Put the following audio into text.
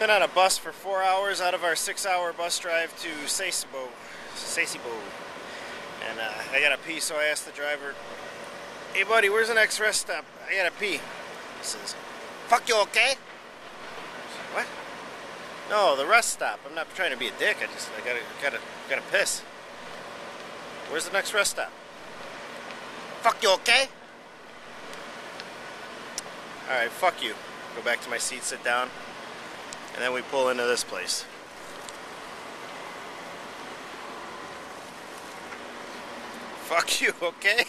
Been on a bus for four hours out of our six hour bus drive to Sasebo. Sasebo. And uh, I gotta pee, so I asked the driver, Hey buddy, where's the next rest stop? I gotta pee. He says, Fuck you, okay? What? No, the rest stop. I'm not trying to be a dick. I just I gotta gotta gotta piss. Where's the next rest stop? Fuck you, okay? Alright, fuck you. Go back to my seat, sit down. And then we pull into this place. Fuck you, okay?